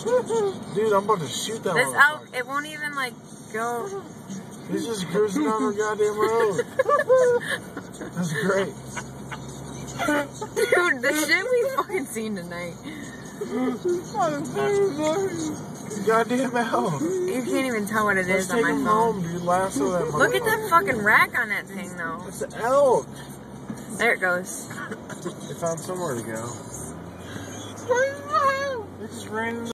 Dude, I'm about to shoot that This out, it won't even like go. He's just cruising down the goddamn road. That's great. Dude, the shit we fucking seen tonight. Goddamn elk. You can't even tell what it Let's is on my him phone. home, dude. Lasso that Look at that fucking rack on that thing though. It's an elk. There it goes. They found somewhere to go. They just ran